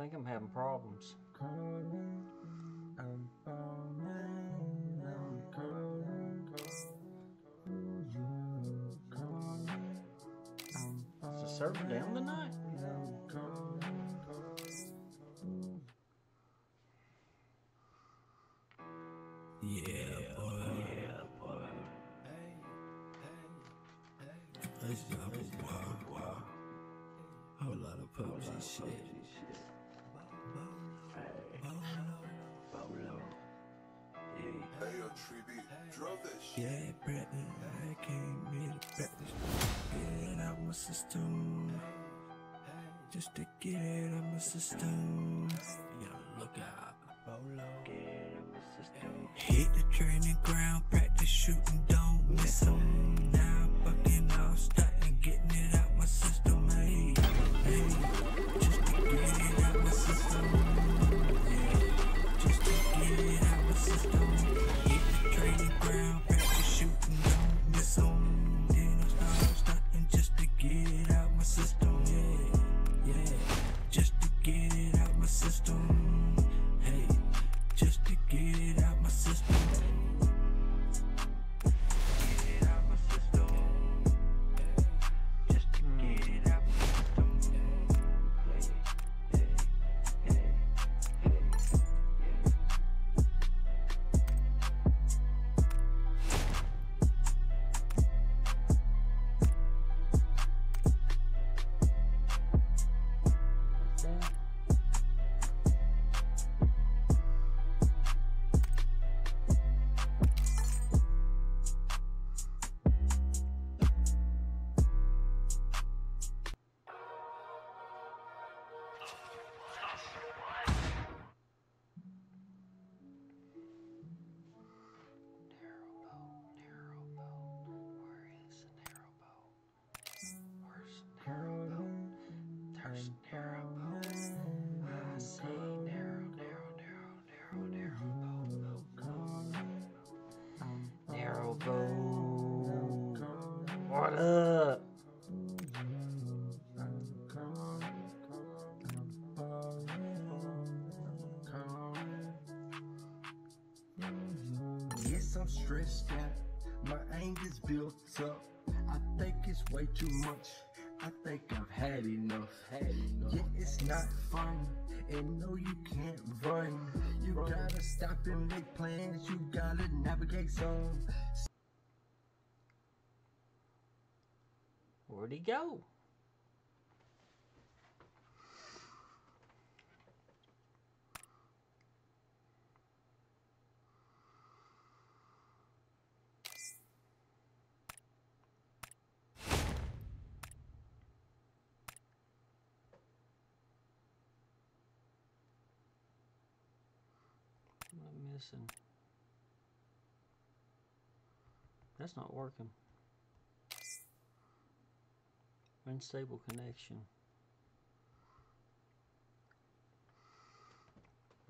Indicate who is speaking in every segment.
Speaker 1: think I'm having problems.
Speaker 2: Hit the training ground,
Speaker 3: stressed out. My anger's built up. I think it's way too much. I think I've had enough. Had enough. Yeah, it's not fun. And no, you can't run. You gotta stop and make plans. You gotta navigate some.
Speaker 1: Where'd he go? I missing? That's not working. Unstable connection.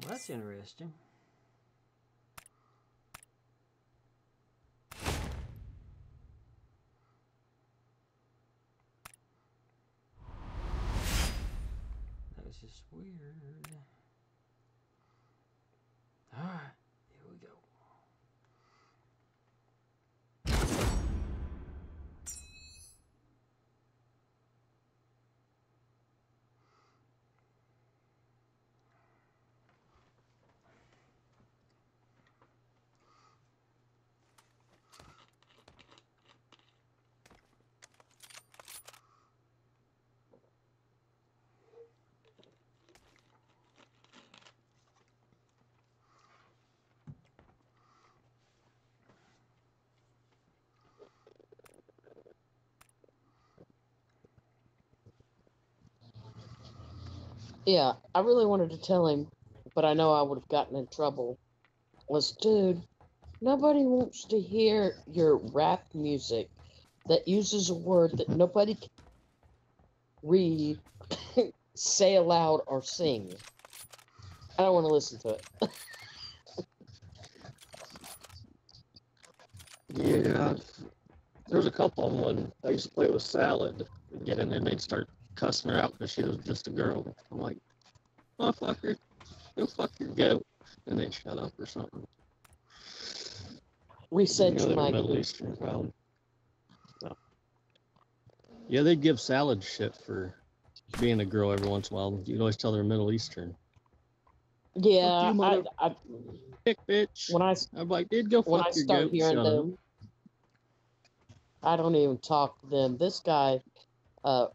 Speaker 1: Well, that's interesting. That was just weird. Alright, here we go.
Speaker 4: Yeah, I really wanted to tell him, but I know I would have gotten in trouble. Was, dude, nobody wants to hear your rap music that uses a word that nobody can read, say aloud, or sing. I don't want to listen to it.
Speaker 5: Yeah, there was a couple of them when I used to play with Salad. We'd get in and they'd start cussing her out because she was just a girl. I'm like, motherfucker, go fuck your goat. And they shut up or something.
Speaker 4: Reset
Speaker 5: You know,
Speaker 4: your
Speaker 5: they're
Speaker 4: mic.
Speaker 5: Middle Eastern crowd. So. Yeah, they'd give salad shit for being a girl every once in a while. You'd always tell they're Middle Eastern.
Speaker 4: Yeah,
Speaker 5: Fuck you,
Speaker 4: I,
Speaker 5: mother-
Speaker 4: I,
Speaker 5: Dick bitch.
Speaker 4: when I
Speaker 5: I'm like, dude, go
Speaker 4: when
Speaker 5: fuck
Speaker 4: I
Speaker 5: your
Speaker 4: start
Speaker 5: goat.
Speaker 4: hearing
Speaker 5: Shut up.
Speaker 4: them, I don't even talk to them. This guy, uh,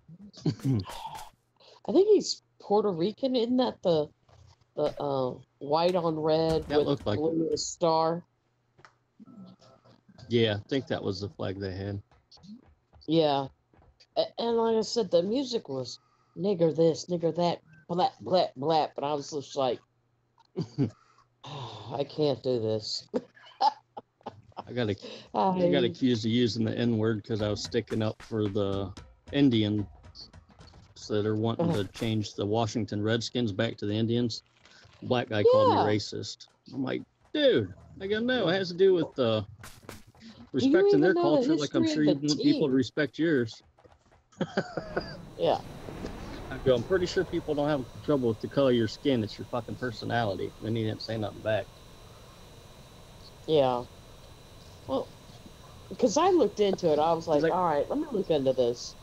Speaker 4: I think he's Puerto Rican. Isn't that the the uh, white on red
Speaker 5: That
Speaker 4: with
Speaker 5: looked like-
Speaker 4: blue a star?
Speaker 5: Yeah, I think that was the flag they had.
Speaker 4: Yeah, and like I said, the music was nigger this, nigger that, blap blap blap, and I was just like, I can't do this.
Speaker 5: I got a
Speaker 4: I,
Speaker 5: I got accused of using the N word because I was sticking up for the Indians that are wanting
Speaker 4: Uh-huh.
Speaker 5: to change the Washington Redskins back to the Indians. Black guy called me racist. I'm like, dude, I go, no, it has to do with uh, respecting their
Speaker 4: know the
Speaker 5: culture. Like I'm sure you want people to respect yours.
Speaker 4: yeah,
Speaker 5: I go, I'm pretty sure people don't have trouble with the color of your skin. It's your fucking personality. Then he didn't say nothing back.
Speaker 4: yeah. Well, because I looked into it, I was like,
Speaker 5: like-
Speaker 4: all right, let me look into this,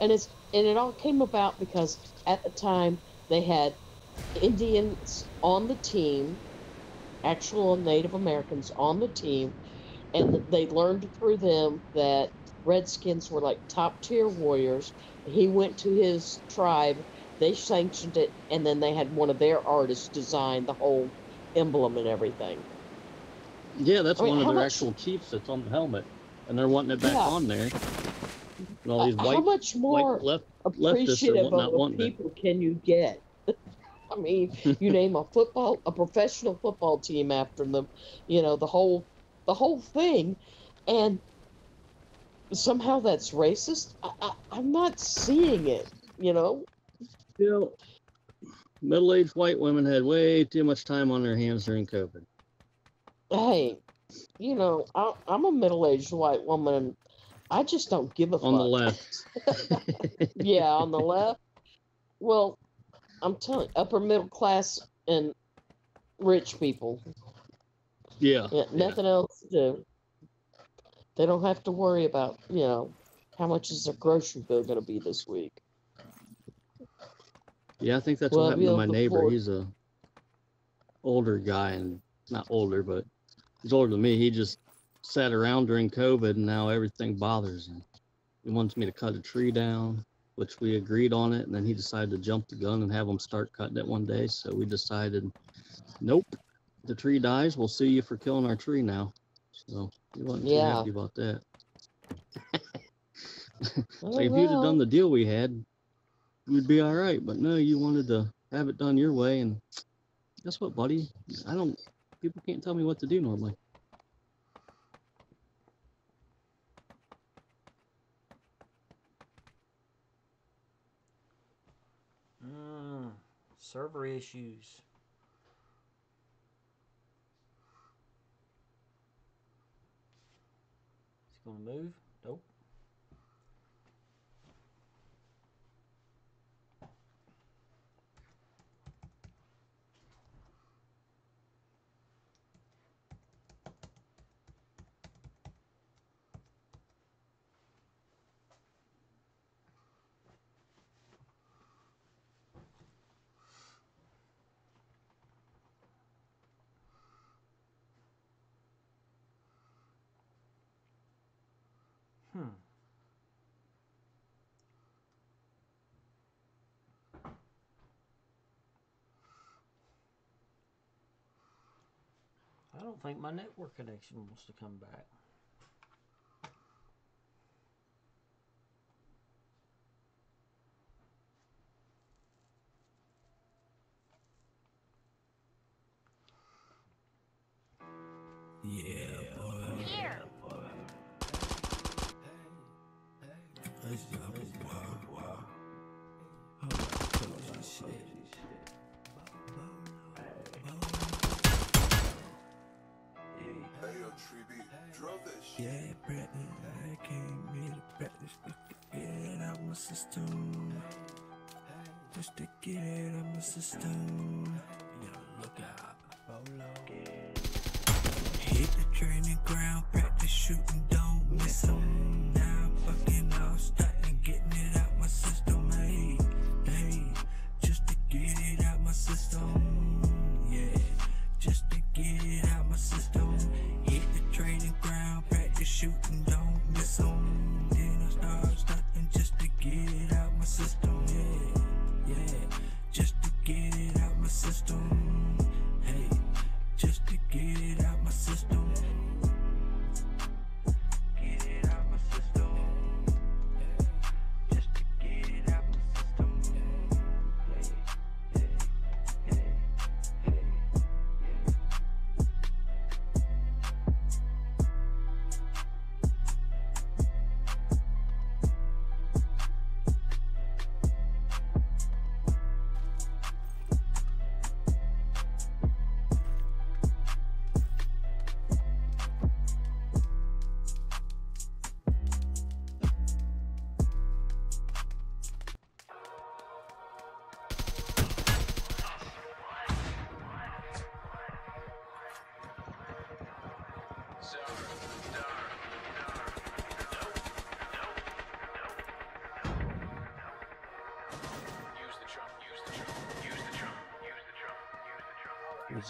Speaker 4: and it's and it all came about because at the time they had Indians on the team, actual Native Americans on the team, and they learned through them that Redskins were like top tier warriors. He went to his tribe, they sanctioned it, and then they had one of their artists design the whole emblem and everything.
Speaker 5: Yeah, that's
Speaker 4: I mean,
Speaker 5: one of their
Speaker 4: much-
Speaker 5: actual chiefs that's on the helmet, and they're wanting it back
Speaker 4: Yeah.
Speaker 5: on there. And all these
Speaker 4: Uh,
Speaker 5: white,
Speaker 4: How much more
Speaker 5: left
Speaker 4: appreciative of the
Speaker 5: it.
Speaker 4: people can you get? I mean, you name a football, a professional football team after them, you know, the whole, the whole thing, and somehow that's racist. I, I'm not seeing it, you know.
Speaker 5: You know, middle-aged white women had way too much time on their hands during COVID.
Speaker 4: Hey, you know, I, I'm a middle-aged white woman. I just don't give a fuck
Speaker 5: On the left,
Speaker 4: yeah, on the left. Well, I'm telling upper middle class and rich people.
Speaker 5: yeah,
Speaker 4: Yeah,
Speaker 5: yeah.
Speaker 4: nothing else to do. They don't have to worry about, you know, how much is their grocery bill going to be this week.
Speaker 5: Yeah, I think that's
Speaker 4: Well,
Speaker 5: what happened to my neighbor. He's a older guy, and not older, but he's older than me. He just sat around during COVID, and now everything bothers him. He wants me to cut a tree down, which we agreed on it, and then he decided to jump the gun and have them start cutting it one day. So we decided, nope, the tree dies. We'll sue you for killing our tree now. So he wasn't too
Speaker 4: Yeah.
Speaker 5: happy about that.
Speaker 4: Oh,
Speaker 5: Like if you'd have done the deal we had, we'd be all right. But no, you wanted to have it done your way, and guess what, buddy? I don't. People can't tell me what to do normally.
Speaker 1: Mm, server issues. Is it gonna move? Nope. Hmm. I don't think my network connection wants to come back.
Speaker 2: Just to get out my system.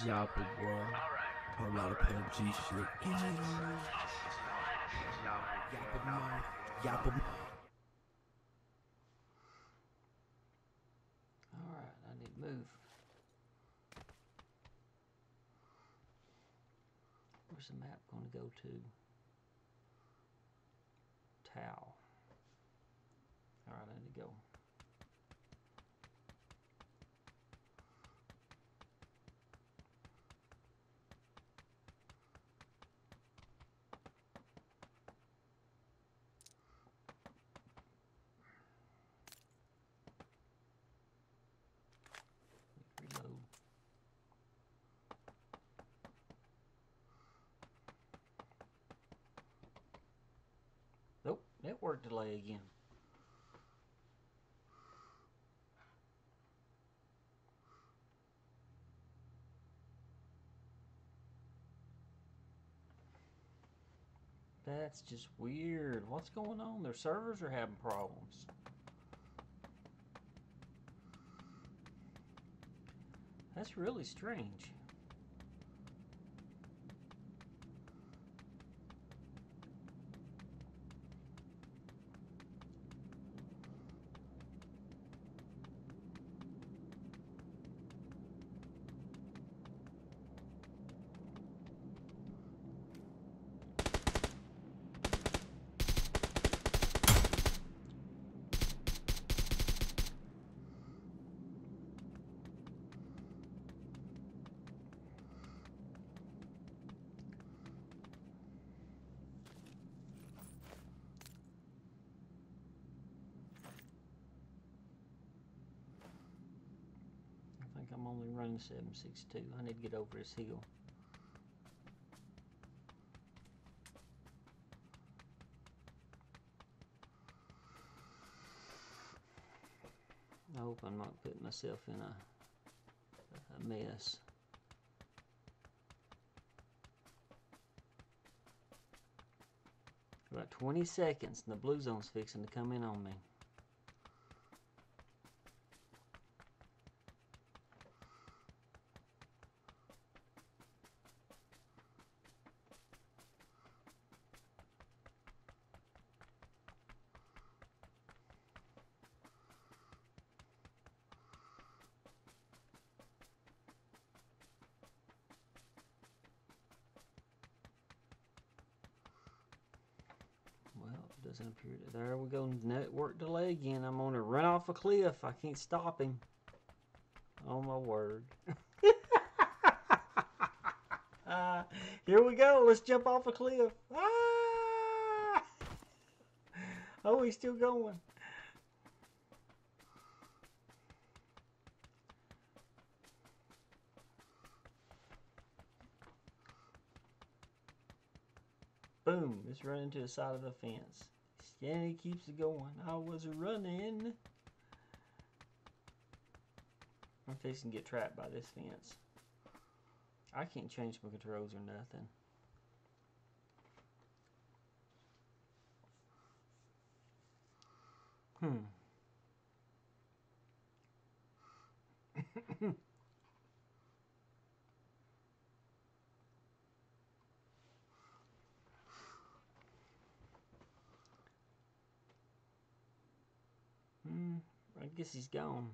Speaker 3: What's y'all? Whole lot of PUBG shit.
Speaker 1: Alright, I need to move. Where's the map going to go to? Tau. Alright, I need to go. Reload. Nope, network delay again. That's just weird. What's going on? Their servers are having problems. That's really strange. I I'm only running 762. I need to get over this hill. I hope I'm not putting myself in a, a mess. About 20 seconds and the blue zone's fixing to come in on me. Go. Network delay again. I'm going to run off a cliff. I can't stop him. Oh my word. uh, here we go. Let's jump off a cliff. Ah! Oh, he's still going. Boom. It's running to the side of the fence. And he keeps it going. I was running. I'm fixing to get trapped by this fence. I can't change my controls or nothing. Hmm. I guess he's gone.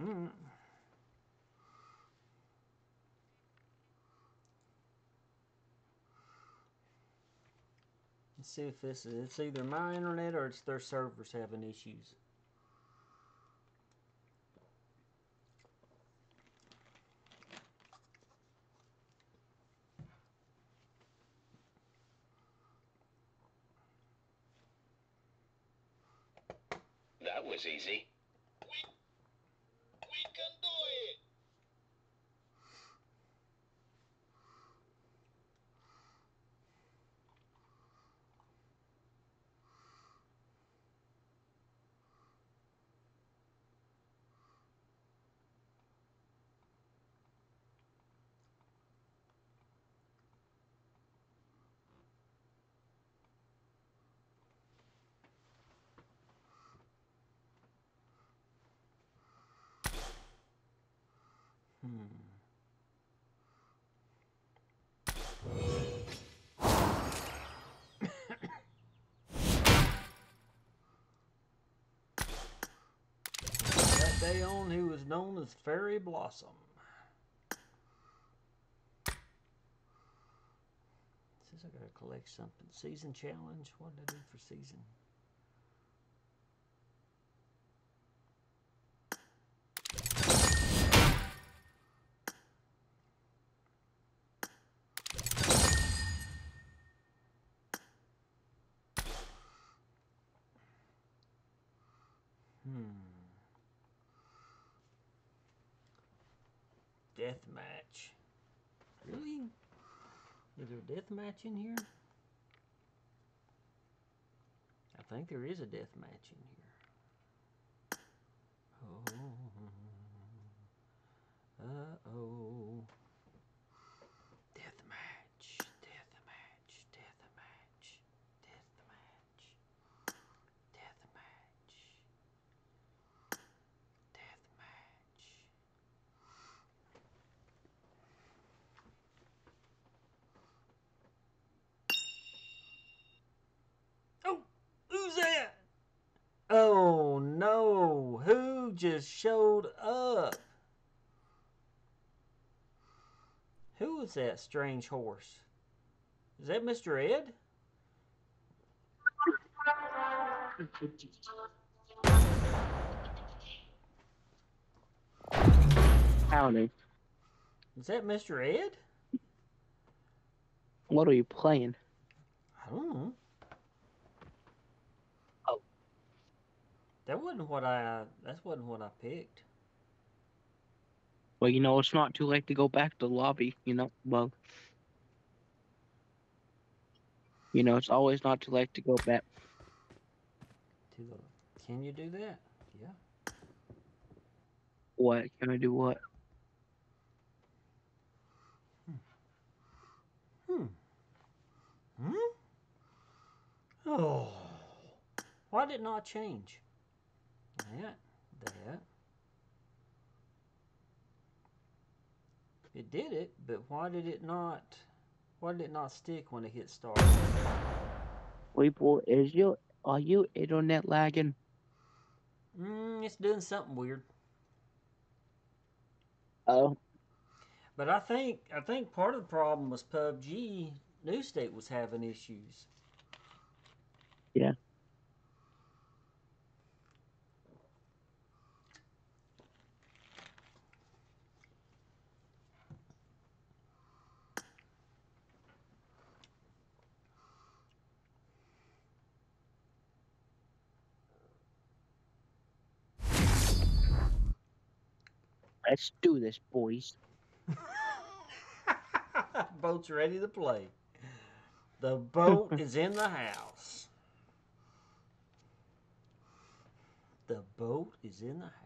Speaker 1: Mm. Let's see if this is it's either my internet or it's their servers having issues.
Speaker 6: That was easy.
Speaker 1: Hmm. that day on, he was known as Fairy Blossom. Says I gotta collect something. Season challenge. What did I do for season? Death match. Really? Is there a death match in here? I think there is a death match in here. Oh. Uh oh. Death match. Death match. Death match. Death match. Death match. Death match. Oh, who's that? Oh no, who just showed up? Who is that strange horse? Is that Mr. Ed?
Speaker 7: Howdy.
Speaker 1: Is that Mr. Ed?
Speaker 7: What are you playing?
Speaker 1: I don't know. That wasn't what I. That wasn't what I picked.
Speaker 7: Well, you know, it's not too late to go back to the lobby, you know. Well, you know, it's always not too late to go back.
Speaker 1: To the. Can you do that? Yeah.
Speaker 7: What? Can I do what?
Speaker 1: Hmm. Hmm. Oh. Why did it not change? That. That. It did it, but why did it not? Why did it not stick when it hit start?
Speaker 7: People, is you are you internet lagging?
Speaker 1: Mm, it's doing something weird.
Speaker 7: Oh,
Speaker 1: But I think I think part of the problem was PUBG. New State was having issues.
Speaker 7: Yeah. Let's do this, boys.
Speaker 1: Boat's ready to play. The boat is in the house. The boat is in the house.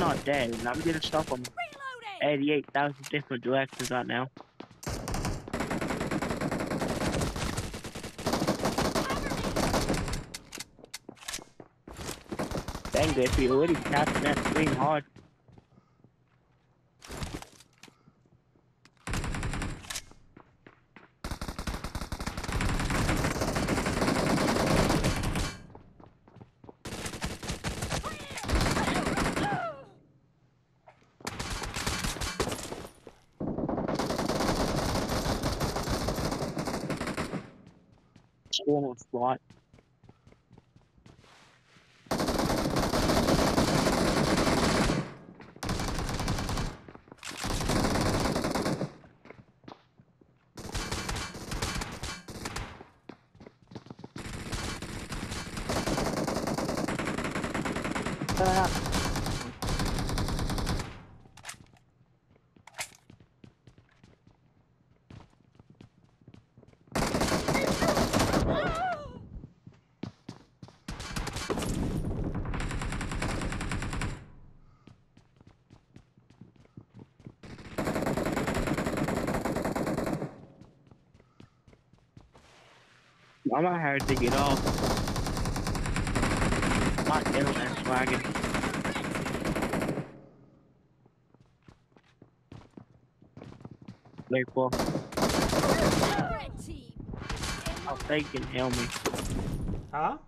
Speaker 7: I was just kidding all day, and I'm getting stuff from
Speaker 8: Reloading.
Speaker 7: 88,000 different directions right now. Dang, Griffey, you're already tapping that screen hard. On SWAT. Ah. I might have to get off. My internet's lagging. Like, well,
Speaker 8: Red team.
Speaker 7: I'll they can help me.
Speaker 1: Huh?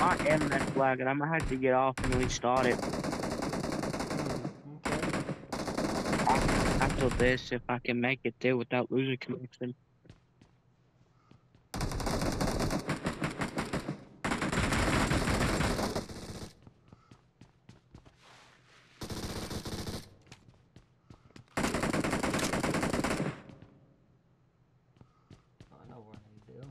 Speaker 7: My internet's lagging. I might have to get off and restart it.
Speaker 1: Mm, okay.
Speaker 7: After this, if I can make it there without losing connection.
Speaker 1: I know what I do.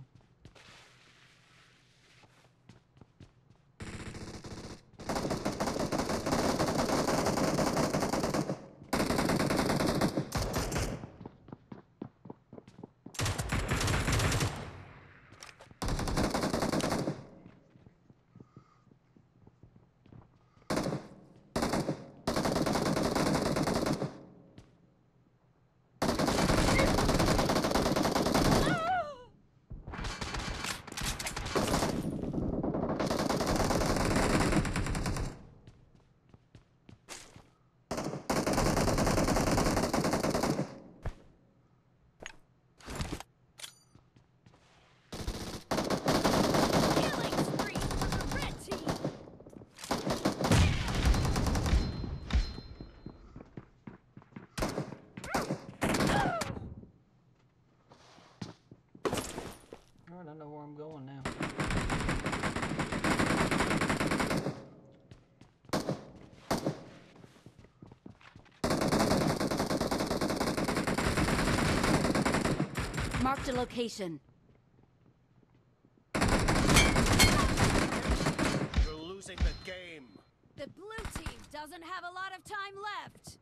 Speaker 8: Killing spree for the red team.
Speaker 1: Alright, I know where I'm going now.
Speaker 8: A location.
Speaker 9: You're losing the game.
Speaker 8: The blue team doesn't have a lot of time left.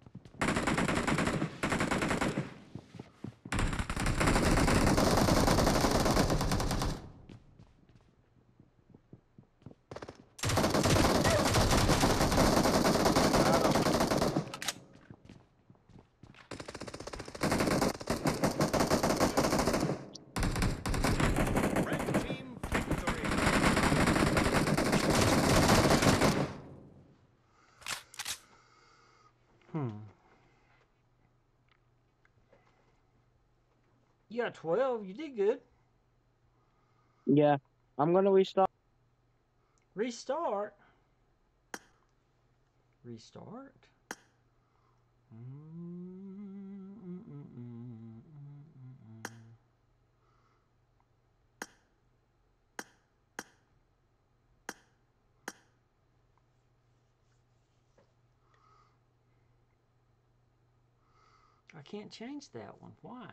Speaker 1: You got 12. You did good.
Speaker 7: Yeah, I'm gonna restart.
Speaker 1: Restart. Restart. I can't change that one. Why?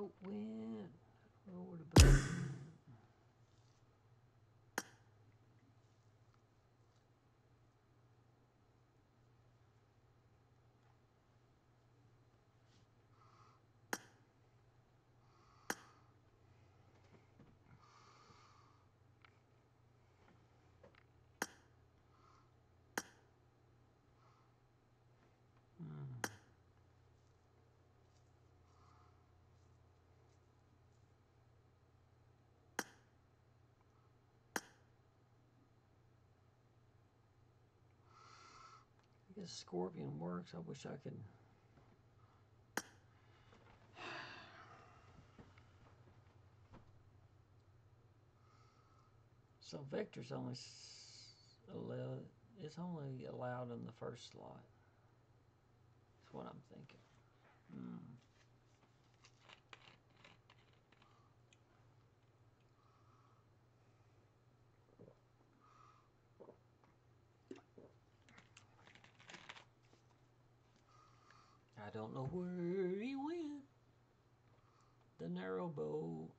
Speaker 1: Don't know where the boat went. I don't know where the boat went. Hmm. Guess Scorpion works. I wish I could. So Vector's only allowed. It's only allowed in the first slot. That's what I'm thinking. Hmm. Don't know where he went. The narrow boat.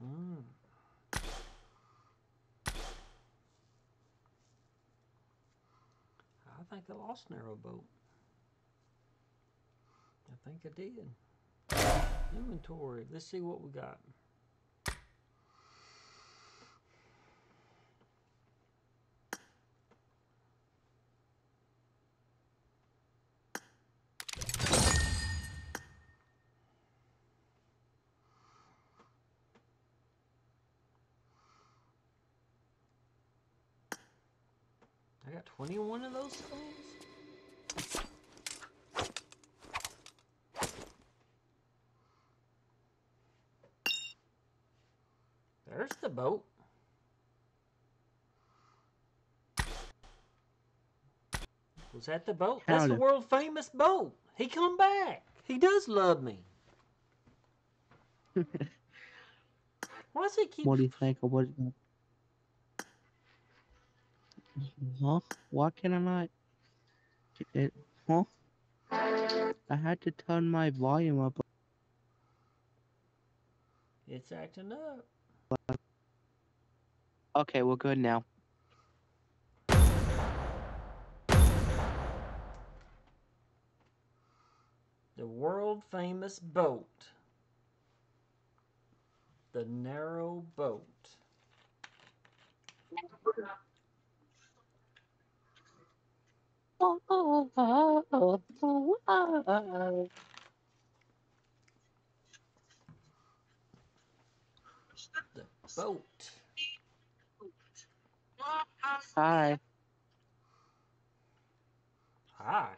Speaker 1: Hmm. I think I lost narrow boat. I think I did. Inventory. Let's see what we got. 21 of those skulls? There's the boat. Was that the boat? That's the world famous boat. He come back. He does love me. Why does he keep
Speaker 7: What do you think what? Huh? Why can I not? get It, huh? I had to turn my volume up.
Speaker 1: It's acting up.
Speaker 7: Okay, we're good now.
Speaker 1: The world famous boat. The narrow boat. The boat.
Speaker 7: Hi.
Speaker 1: Hi.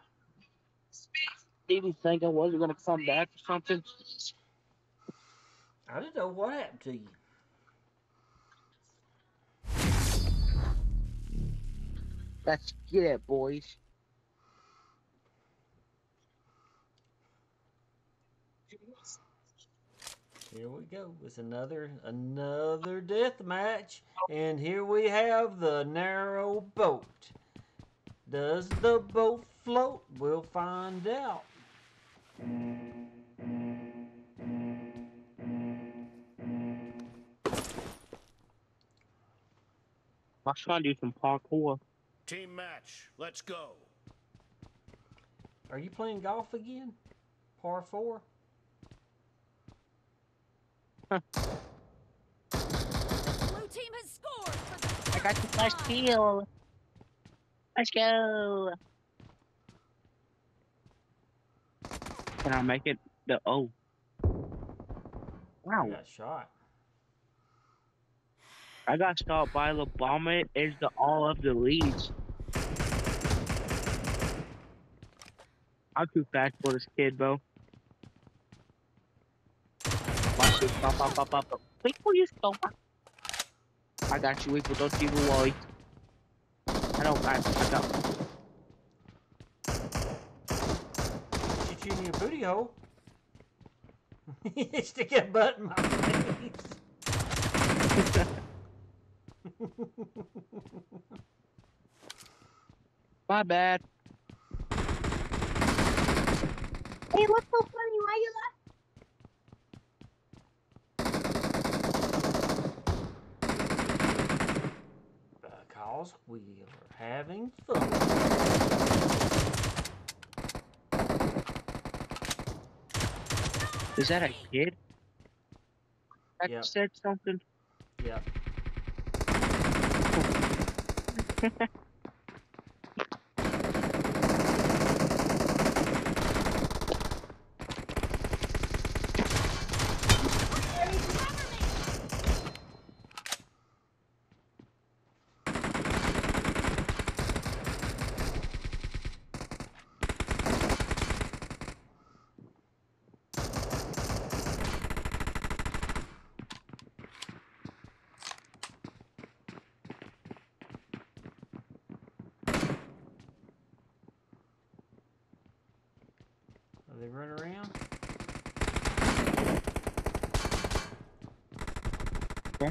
Speaker 7: Did you think I wasn't gonna come back or something?
Speaker 1: I don't know what happened to you.
Speaker 7: Let's get it, boys.
Speaker 1: Here we go. It's another another death match, and here we have the narrow boat. Does the boat float? We'll find out.
Speaker 7: I was trying to do some parkour.
Speaker 9: Team match. Let's go.
Speaker 1: Are you playing golf again? Par four.
Speaker 8: Blue team has scored
Speaker 7: I got the
Speaker 8: first
Speaker 7: first
Speaker 8: time.
Speaker 7: kill. Let's go. Can I make it? The oh. Wow.
Speaker 1: You got shot.
Speaker 7: I got stopped by the bomber. Is the all of the leads. I'm too fast for this kid, bro. Watch this. Pop, pop, pop, pop, pop. Wait for you, stop. I got you. Wait for don't even worry. I don't. I, I got.
Speaker 1: Shoot you in your booty hole. you Stick a butt in my face.
Speaker 7: My bad.
Speaker 10: Hey, what's so funny? Why you laughing?
Speaker 1: Because we are having fun.
Speaker 7: Is that a kid? That
Speaker 1: Yep.
Speaker 7: said something.
Speaker 1: Yep. Are they running around?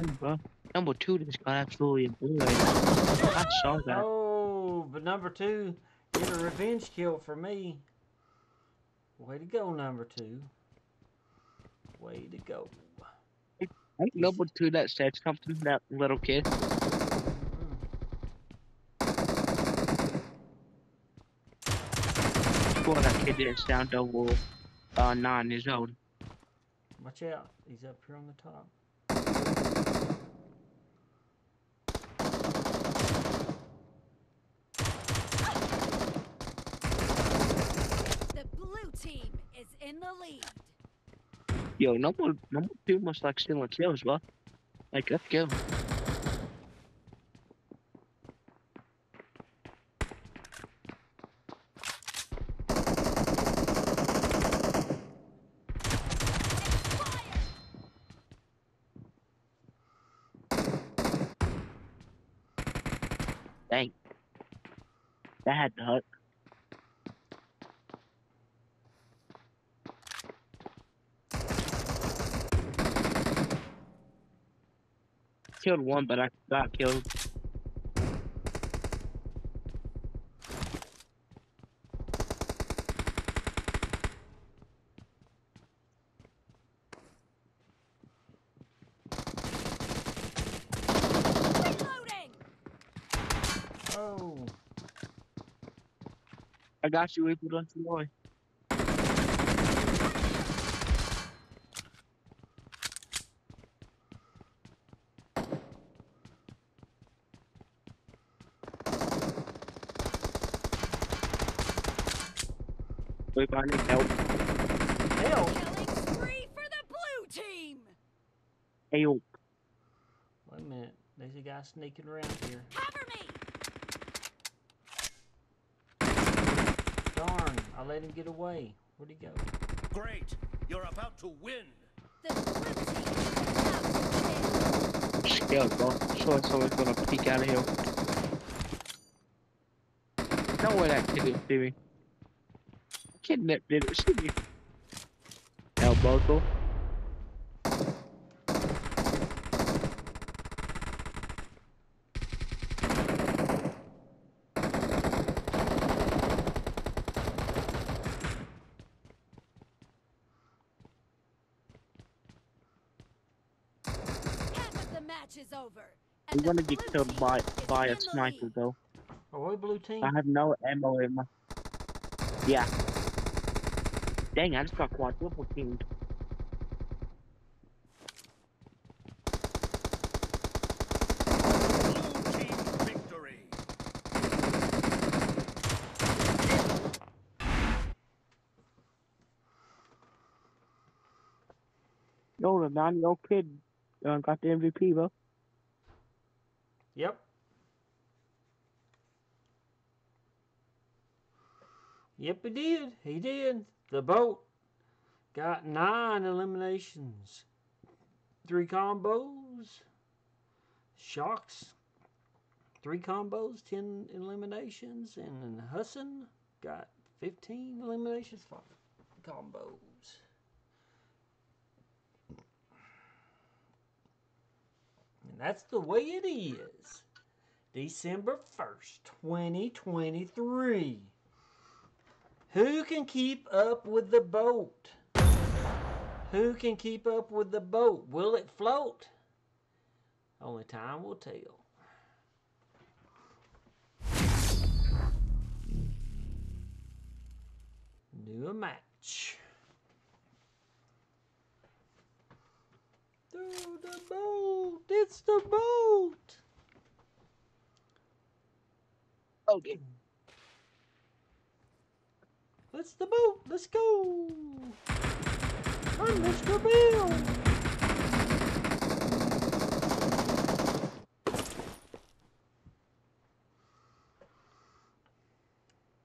Speaker 7: Bro. Number two just got absolutely obliterated. I saw that.
Speaker 1: Oh, but number two, get a revenge kill for me. Way to go, number two. Way to go.
Speaker 7: I think number two that said something, that little kid. Boy, that kid didn't sound double uh, nine years old.
Speaker 1: Watch out. He's up here on the top.
Speaker 8: The blue team is in the lead.
Speaker 7: Yo, number number two must like stealing kills, bro. Like, let's go. Dang. That had to hurt. Killed one, but I got killed.
Speaker 1: Oh,
Speaker 7: I got you, April. Don't you worry. If I need help.
Speaker 1: Hell,
Speaker 8: Killing spree for the blue team.
Speaker 7: Help. Oh.
Speaker 1: wait a minute. There's a guy sneaking around here.
Speaker 8: Cover me.
Speaker 1: Darn, I let him get away. Where'd he go?
Speaker 9: Great. You're about to win.
Speaker 8: The blue team is about to win.
Speaker 7: Scared, bro. Sure, someone's gonna peek out of here. No way that kid didn't see me. Kidnap didn't see me. El Boto.
Speaker 8: Half of the match is over.
Speaker 7: I'm gonna get
Speaker 8: blue
Speaker 7: killed
Speaker 8: team
Speaker 7: by by a sniper though.
Speaker 1: Are we blue team?
Speaker 7: I have no ammo in my. Yeah. Dang, I just got quadruple teamed.
Speaker 9: Blue team victory.
Speaker 7: Yo, the nine year old kid uh, got the MVP, bro.
Speaker 1: Yep. Yep, he did. He did. The boat got nine eliminations, three combos, shocks, three combos, ten eliminations, and Husson got 15 eliminations, five combos. And that's the way it is. December 1st, 2023. Who can keep up with the boat? Who can keep up with the boat? Will it float? Only time will tell. New match. Through the boat! It's the boat!
Speaker 7: Okay.
Speaker 1: It's the boat! Let's go! I'm Mr. Bill!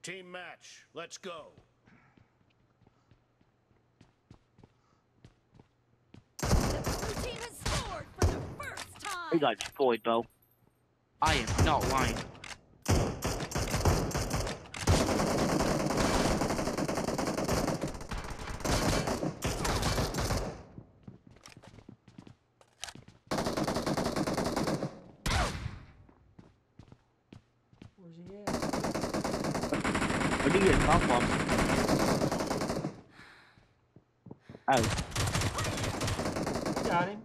Speaker 9: Team match. Let's go.
Speaker 8: The blue team has scored for the first time.
Speaker 7: We got destroyed, Bo. I am not lying.
Speaker 1: Where's he at?
Speaker 7: Where did you get shot from? Oh,
Speaker 1: Got him.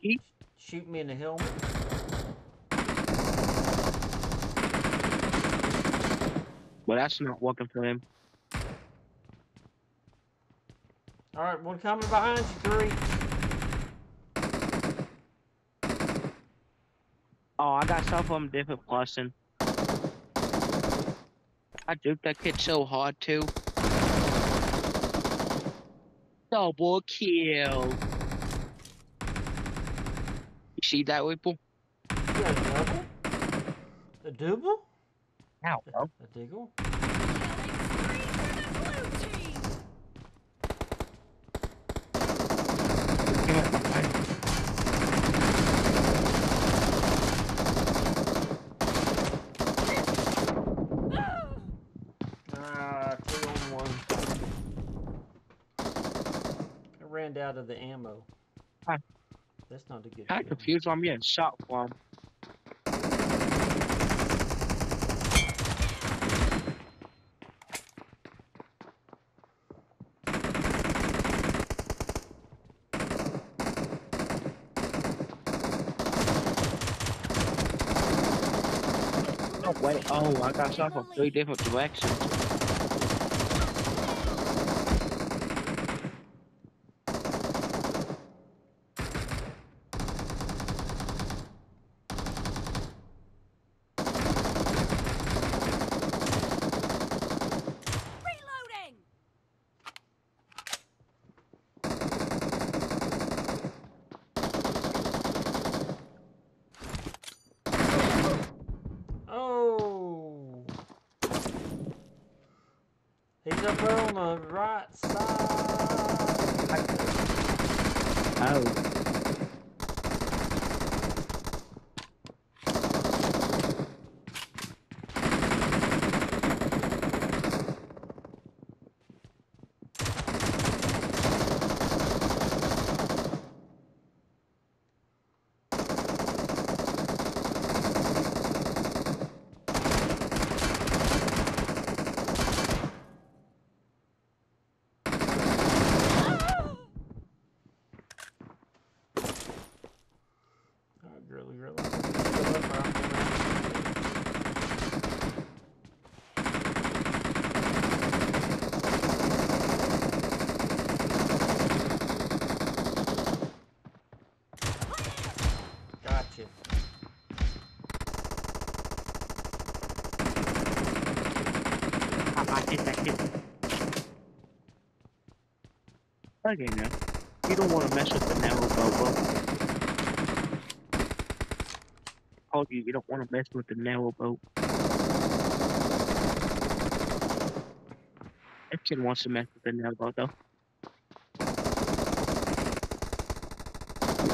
Speaker 7: he?
Speaker 1: Shoot me in the helmet.
Speaker 7: Well, that's not working for him.
Speaker 1: Alright, one coming behind you, three.
Speaker 7: Oh, I got shot from different person. I duped that kid so hard, too. Double kill. You see that, Whipple?
Speaker 1: You got a double? A double?
Speaker 7: Ow, bro.
Speaker 1: A diggle?
Speaker 8: Killing spree for the blue team.
Speaker 7: Came up behind.
Speaker 1: Ah, two on one. I ran out of the ammo.
Speaker 7: Huh.
Speaker 1: That's not a good
Speaker 7: I'm confused why I'm getting shot from. No way. Oh, I got shot from three different directions.
Speaker 1: up there on the right side.
Speaker 7: Oh.
Speaker 1: Alright, girly, girly. Go up, I'll- Gotcha.
Speaker 7: I, I did that too. Now. You don't want to mess with the narrow boat. Told you, you don't want to mess with the narrow boat. That kid wants to mess with the narrow boat, though.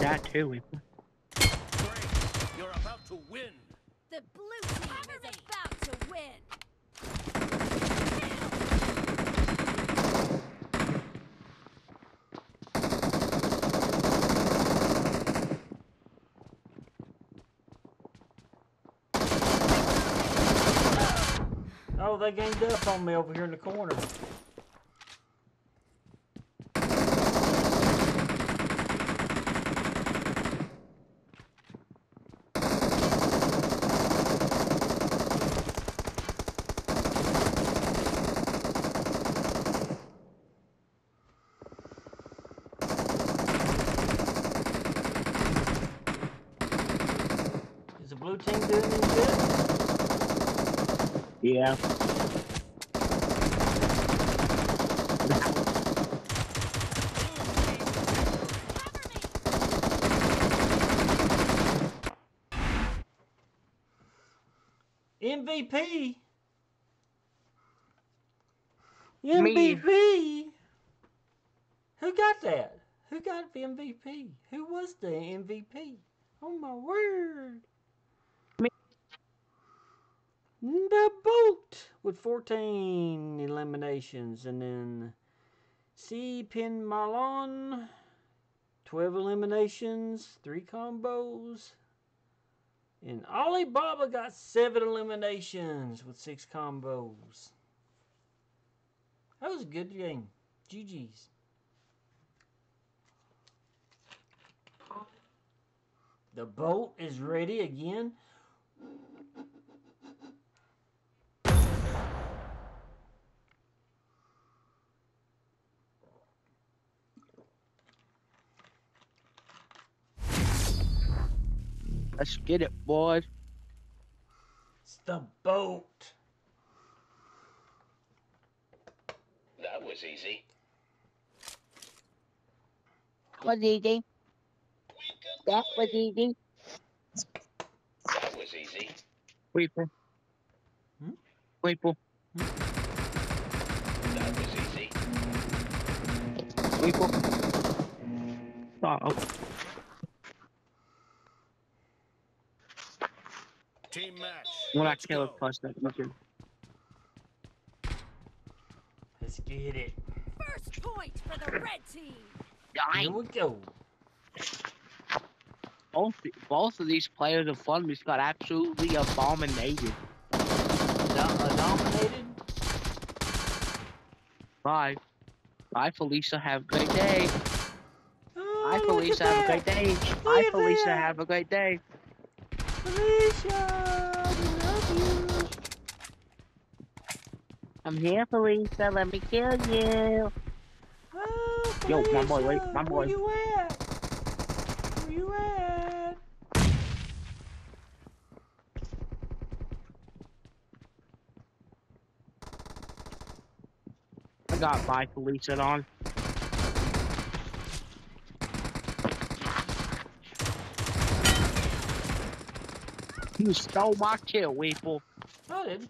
Speaker 7: That too, we-
Speaker 9: Great. You're about to win.
Speaker 8: The blue team is about to win.
Speaker 1: Oh, they ganged up on me over here in the corner. Is the blue team doing any good?
Speaker 7: Yeah.
Speaker 1: MVP.
Speaker 7: Me.
Speaker 1: MVP. Who got that? Who got the MVP? Who was the MVP? Oh my word.
Speaker 7: Me.
Speaker 1: The boat with 14 eliminations and then C Pin Marlon 12 eliminations, 3 combos. And Alibaba got 7 eliminations with 6 combos. That was a good game. GG's. The boat is ready again.
Speaker 7: Let's get it, boy.
Speaker 1: It's the boat.
Speaker 6: That was easy.
Speaker 10: Was easy. That was easy.
Speaker 6: That was easy.
Speaker 7: Weeple.
Speaker 1: Hmm?
Speaker 7: Weeple.
Speaker 6: That was easy.
Speaker 7: Weeple. Uh-oh.
Speaker 9: Team match.
Speaker 7: When I
Speaker 9: Let's
Speaker 7: kill a
Speaker 9: go.
Speaker 7: plus that mission.
Speaker 1: Let's get it.
Speaker 8: First point for the red team.
Speaker 1: Here we go.
Speaker 7: Both, both of these players of fun just got absolutely abominated.
Speaker 1: Do- uh.
Speaker 7: Bye. Bye, Felicia. Have a great day.
Speaker 1: Oh,
Speaker 7: Bye, Felicia. Have a great day.
Speaker 1: Look
Speaker 7: Bye, Felicia.
Speaker 1: that.
Speaker 7: Have a great day.
Speaker 1: Felicia, we love you.
Speaker 10: I'm here, Felicia. Let me kill you.
Speaker 1: Oh,
Speaker 7: Yo, my boy, wait, my boy.
Speaker 1: Where you at? Where you at?
Speaker 7: I got my Felicia on. You stole my kill, Weeple.
Speaker 1: I did.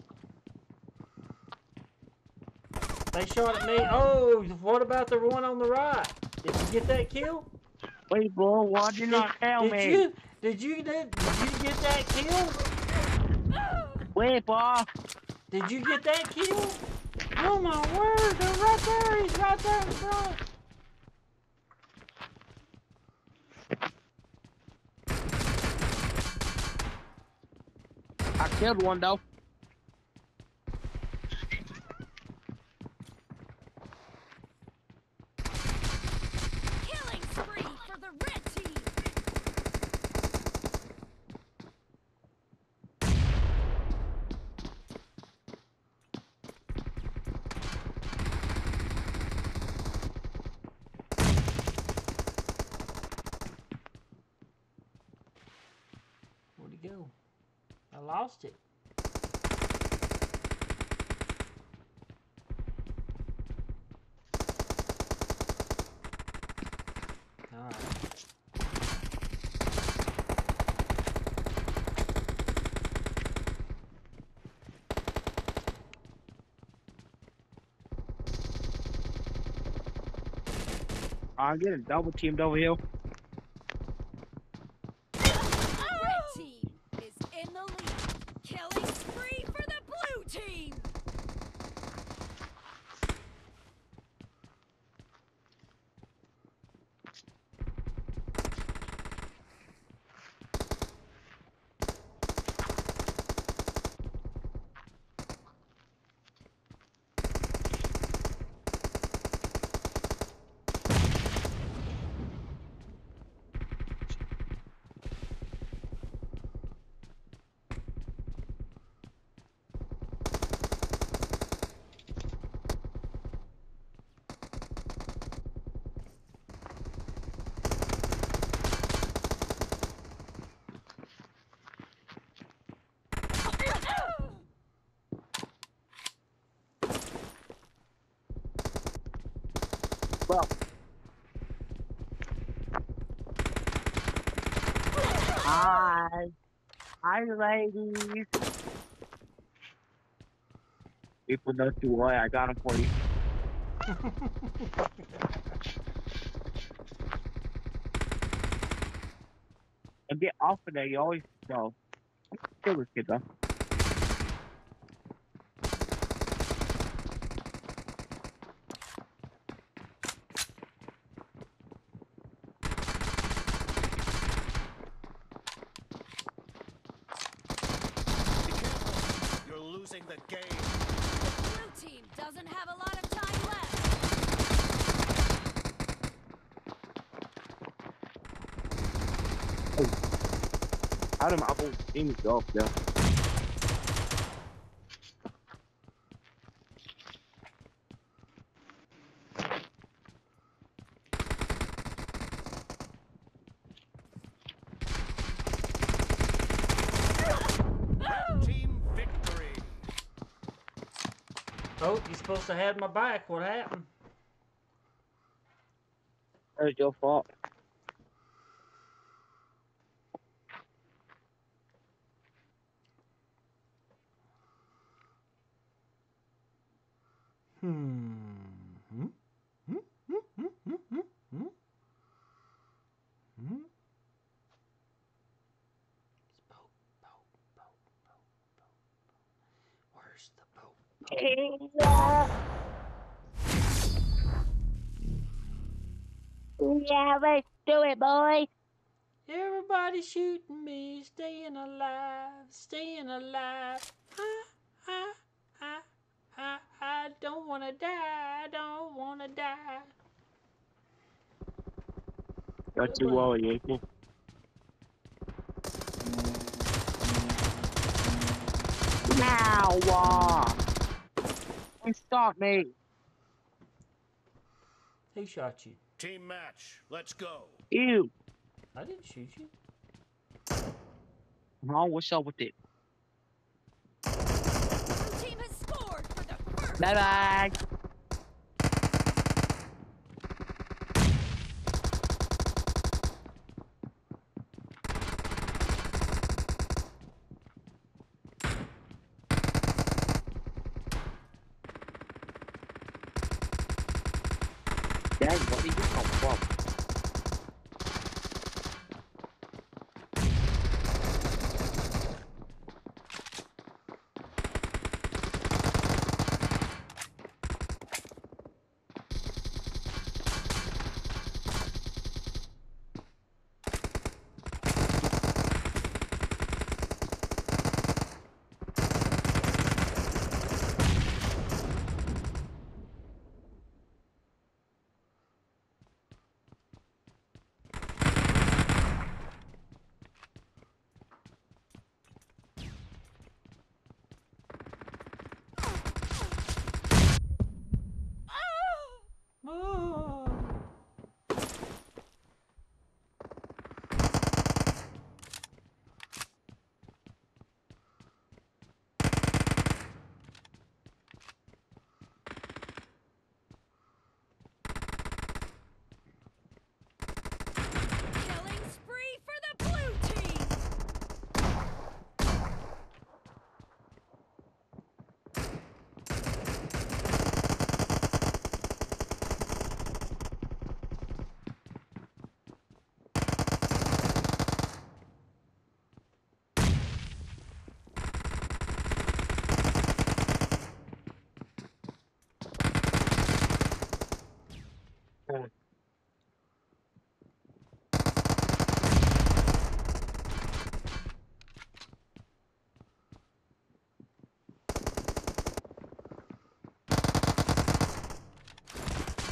Speaker 1: They shot at me. Oh, what about the one on the right? Did you get that kill?
Speaker 7: Wait, boy, why did you not tell
Speaker 1: did
Speaker 7: me?
Speaker 1: You, did you did, did you get that kill?
Speaker 7: Wait, boy.
Speaker 1: Did you get that kill? Oh my word, they're right there. He's right there in front.
Speaker 7: I killed one though.
Speaker 1: I
Speaker 7: get a double teamed over here. Ladies. People know too well. I got them for you. and get off of there. You always know. Kill this kid though.
Speaker 9: You're losing the game.
Speaker 8: The blue team doesn't have a lot of time left.
Speaker 7: How do my both teams go up?
Speaker 9: Team victory.
Speaker 1: Oh, you supposed to have my back. What happened?
Speaker 7: That's your fault.
Speaker 10: Yeah, let's do it, boys.
Speaker 1: Everybody shooting me, staying alive, staying alive. I, I, I, I, I don't wanna die, I don't wanna die.
Speaker 7: Got too well, Yankee. Now, uh, you stop me.
Speaker 1: Who shot you?
Speaker 9: Team match. Let's go.
Speaker 7: Ew.
Speaker 1: I didn't shoot you.
Speaker 7: Oh, what's up with it?
Speaker 8: Blue team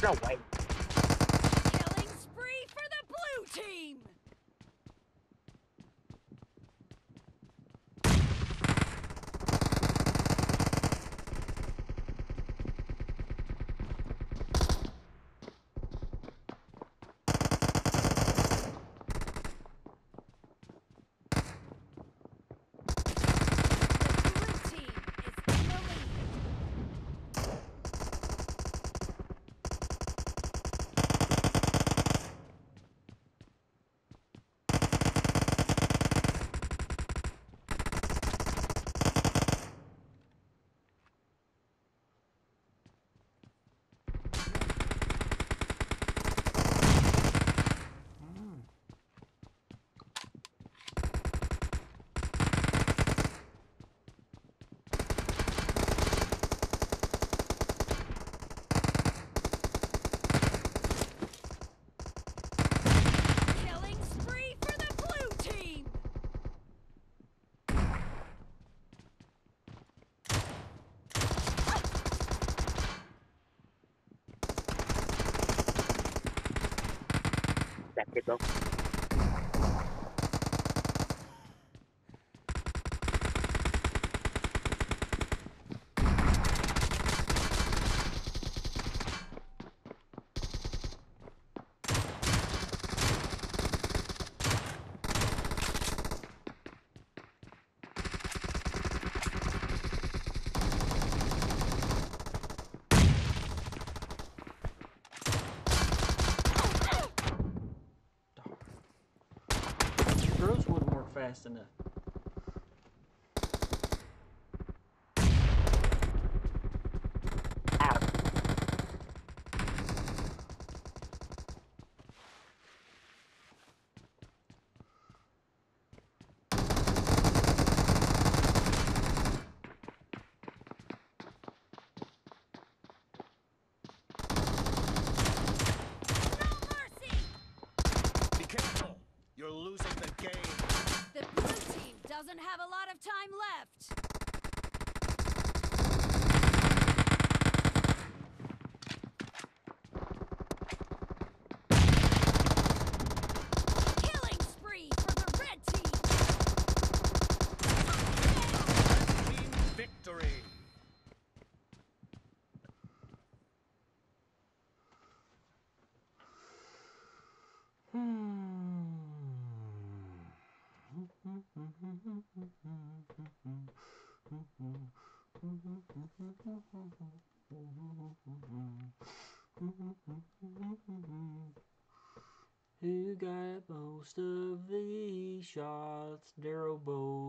Speaker 8: no way. though.
Speaker 9: fast enough.
Speaker 1: doesn't have a
Speaker 9: who got most of the shots. Daryl Bow.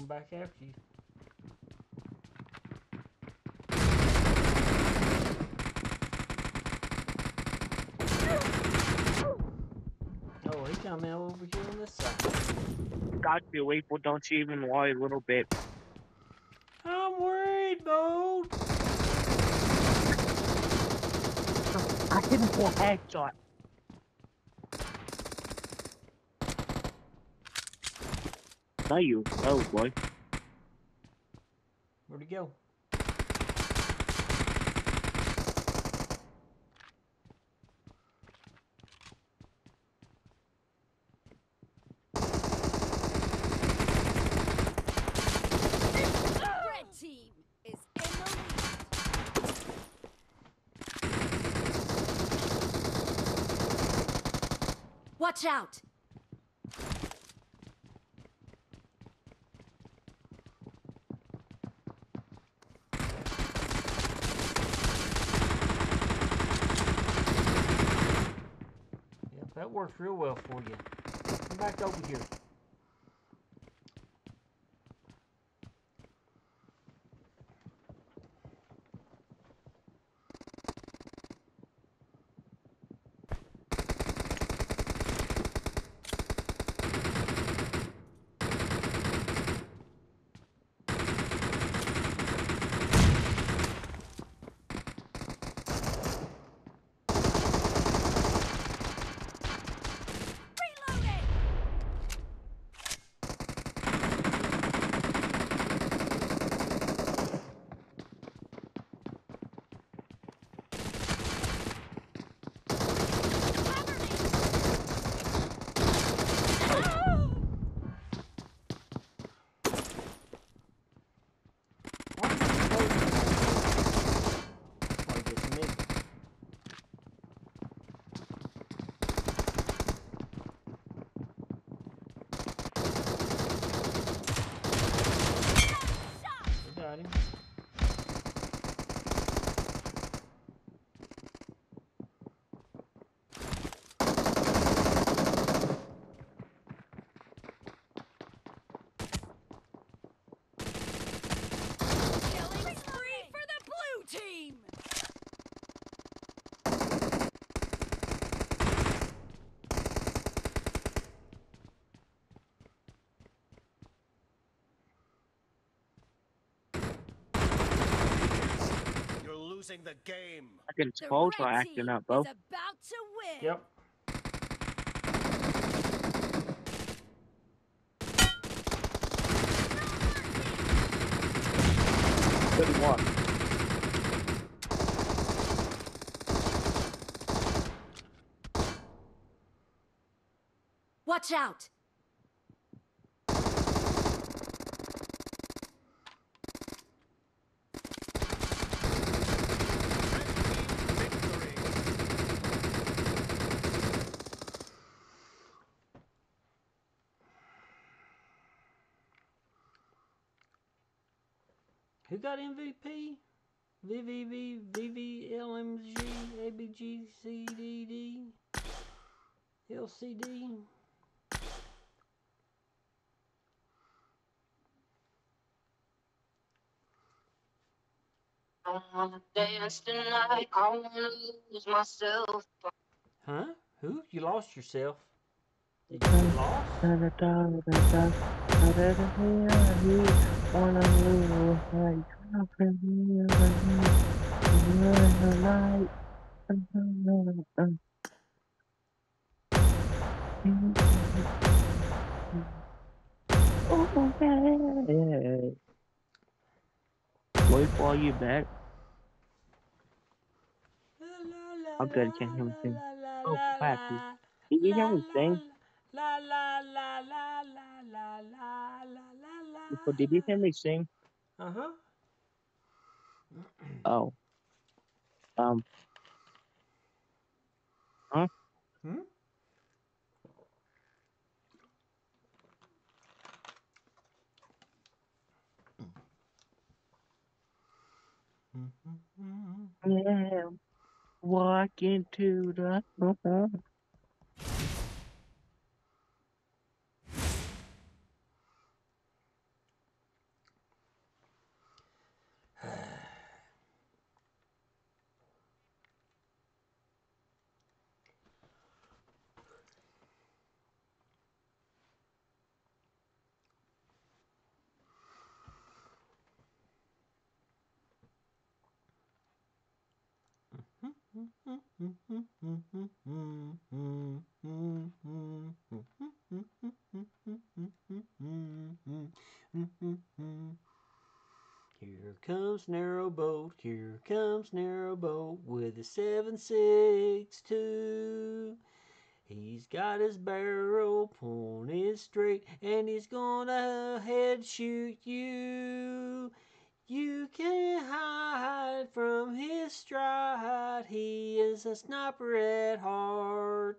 Speaker 1: I'm going back after you. Oh, he coming over here on this side.
Speaker 7: Got you, Weeple. Don't you even worry a little bit.
Speaker 1: I'm worried, Bo.
Speaker 7: I hit him for a headshot. There you go, oh, boy.
Speaker 1: Where'd he go?
Speaker 8: Red team is in the lead. Watch out!
Speaker 1: That real well for you. Come back over here.
Speaker 8: Reloading!
Speaker 1: Why are you closing? Before he gets me. We got him.
Speaker 8: Killing spree for the blue team!
Speaker 9: You're losing the game.
Speaker 7: I can
Speaker 8: The
Speaker 7: suppose we're acting
Speaker 8: team
Speaker 7: up, bro.
Speaker 8: about to win.
Speaker 1: Yep.
Speaker 7: Good one.
Speaker 8: Watch out!
Speaker 1: Got MVP? VVV, VVLMG, ABG, CDD, LCD.
Speaker 4: I wanna dance tonight. I wanna lose myself.
Speaker 1: Huh? Who? You lost yourself? Did you get lost?
Speaker 7: Wait for you back. I'll go to him. Oh, crap. Did you hear him sing?
Speaker 1: La la la la la la la
Speaker 7: Did you hear me sing?
Speaker 1: Uh huh.
Speaker 7: Oh. Um. Huh?
Speaker 1: Hmm?
Speaker 7: Yeah. Walk into the.
Speaker 1: Here comes Narrowboat, here comes Narrowboat with a 762. He's got his barrel pointed straight and he's gonna head shoot you. He is a sniper at heart.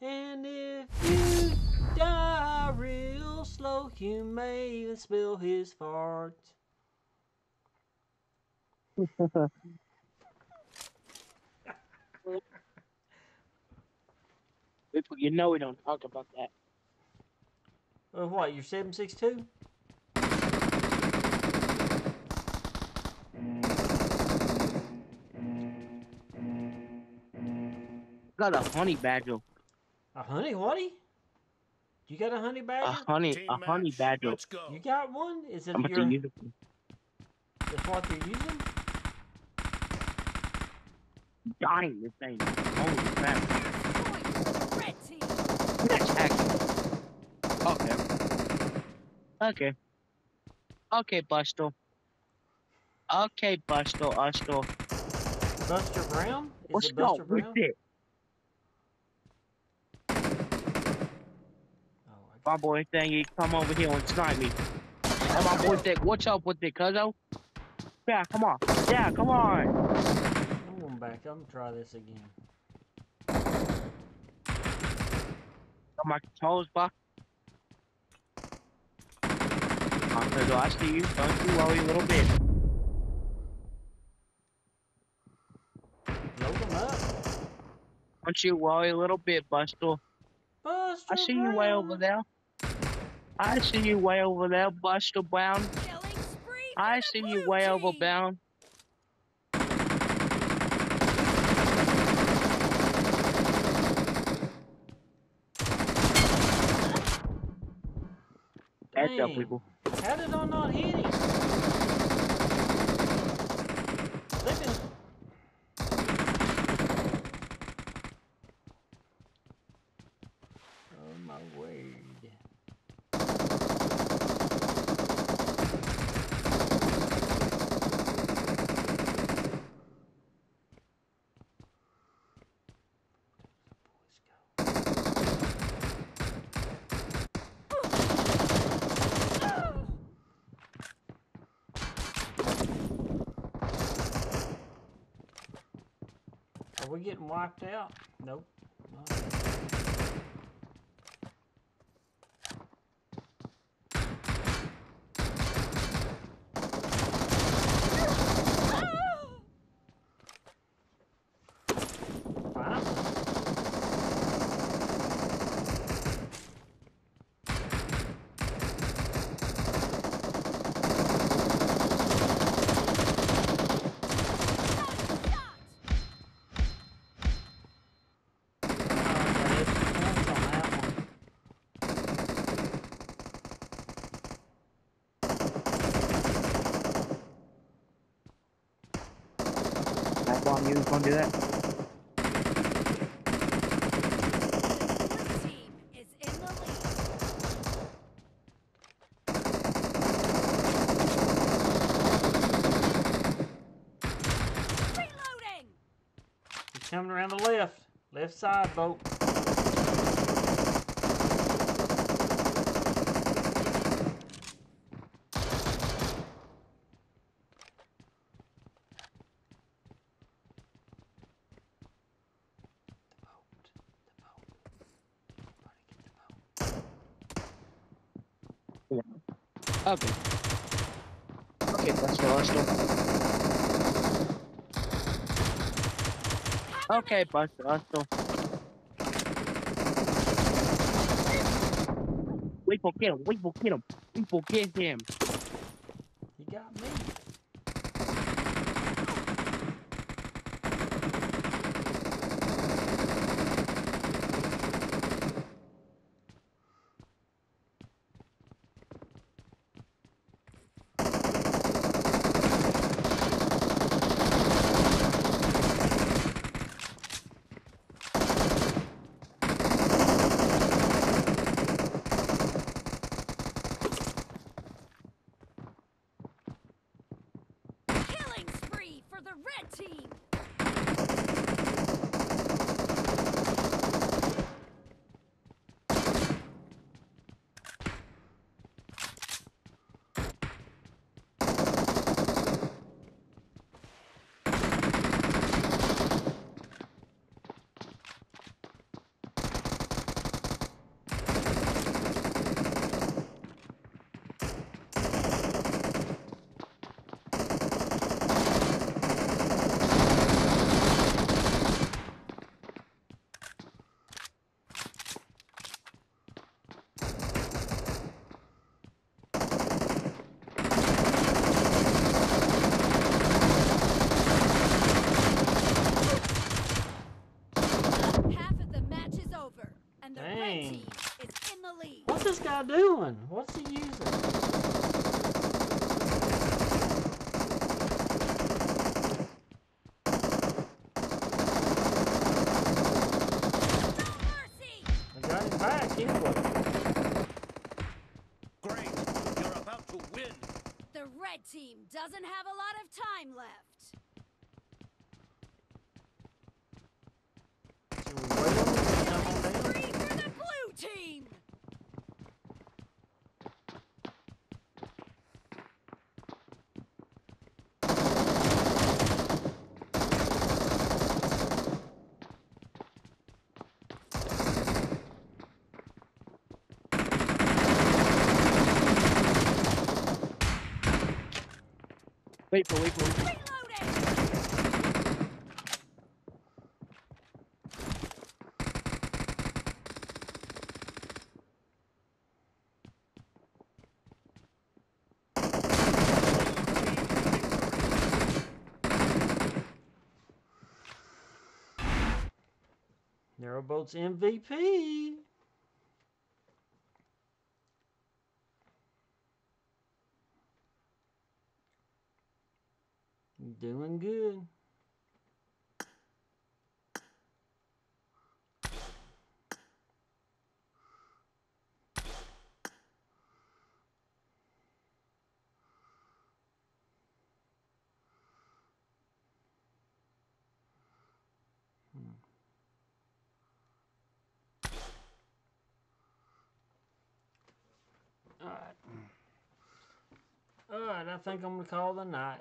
Speaker 1: And if you die real slow, you may even spill his fart.
Speaker 7: People, you know we don't talk about that.
Speaker 1: Uh, what, you're 762?
Speaker 7: Got a honey badger.
Speaker 1: A honey whatty? You got a honey badger?
Speaker 7: A honey,
Speaker 9: Team
Speaker 7: a honey badger.
Speaker 9: Let's go.
Speaker 1: You got one? Is it
Speaker 7: I'm about
Speaker 1: your,
Speaker 7: to use it.
Speaker 1: is what they're using?
Speaker 7: Dying this thing. Holy crap.
Speaker 8: Point, red team.
Speaker 7: That's hacking. Okay. Okay. Okay, Buster. Okay, Buster, Buster.
Speaker 1: Buster Brown? Is
Speaker 7: What's
Speaker 1: it Buster
Speaker 7: up with it?
Speaker 1: Oh, I
Speaker 7: My boy Thingy come over here and snipe me. And my boy think, what's up with it, cuzzo? Yeah, come on. Yeah, come on.
Speaker 1: I'm going back. I'm gonna try this again.
Speaker 7: Got my toes, buck. Oh, cuzzo, I see you. Don't you worry a little bit.
Speaker 1: Load them up.
Speaker 7: Don't you worry a little bit, Buster.
Speaker 1: Buster
Speaker 7: I see you way over there. I see you way over there, Buster Brown.
Speaker 8: Killing spree for
Speaker 7: I see you way
Speaker 8: team.
Speaker 7: over down. Heads up, people.
Speaker 1: How did I not hit him? They've been... Oh my word. Are we getting wiped out? Nope. Not. Finally.
Speaker 8: Gonna do that?
Speaker 7: Blue team is in the lead. Reloading!
Speaker 1: He's coming around the left. Left side, boat.
Speaker 8: Okay. Okay, let's go, let's. Okay, Buster, let's go. We will get him, we will get him, we will get him.
Speaker 7: For,
Speaker 1: wait Narrowboat's MVP. Doing good. Alright. Alright, I think I'm gonna call the night.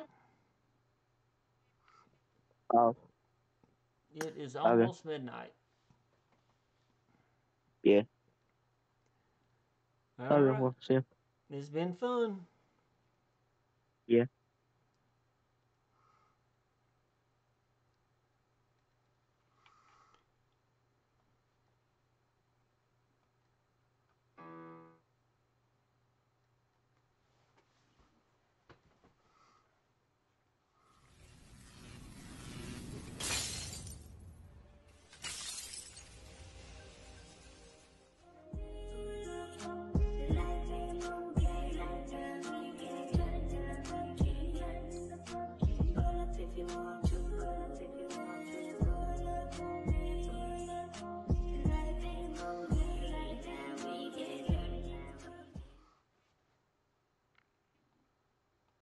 Speaker 8: Oh,
Speaker 1: It is almost midnight.
Speaker 8: yeah.
Speaker 1: All
Speaker 8: Okay,
Speaker 1: right.
Speaker 8: well, see ya.
Speaker 1: It's been fun.
Speaker 8: Yeah.